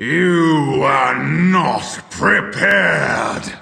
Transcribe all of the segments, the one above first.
You are not prepared!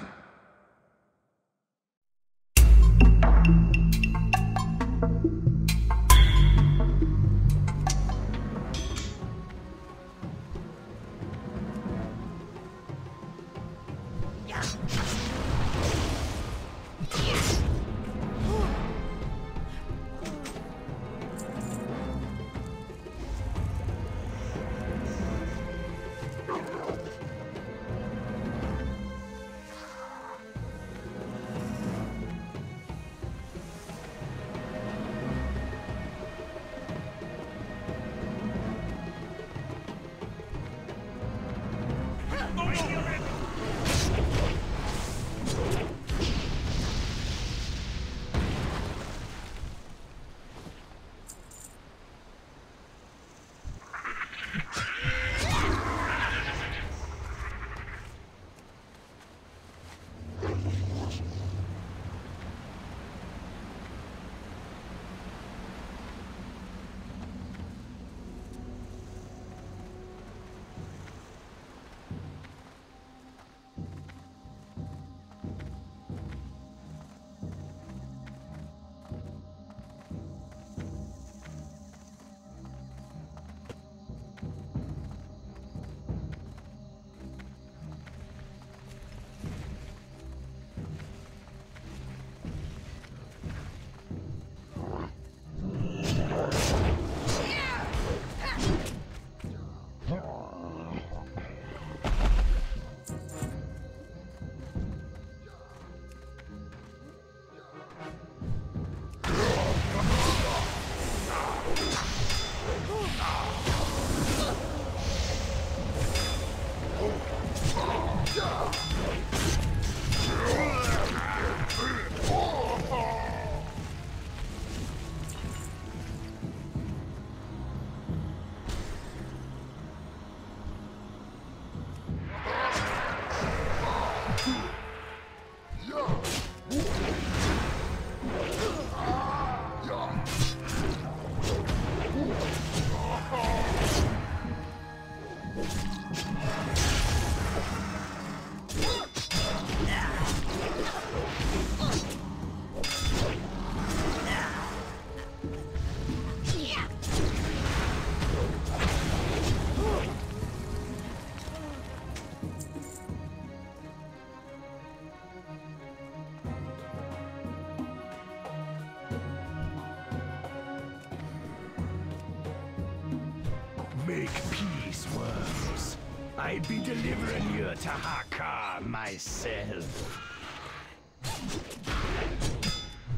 Make peace, worms. I'd be delivering you to Hakkar myself.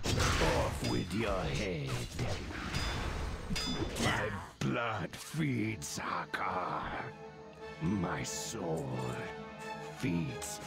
Off with your head. My blood feeds Hakkar. My soul feeds.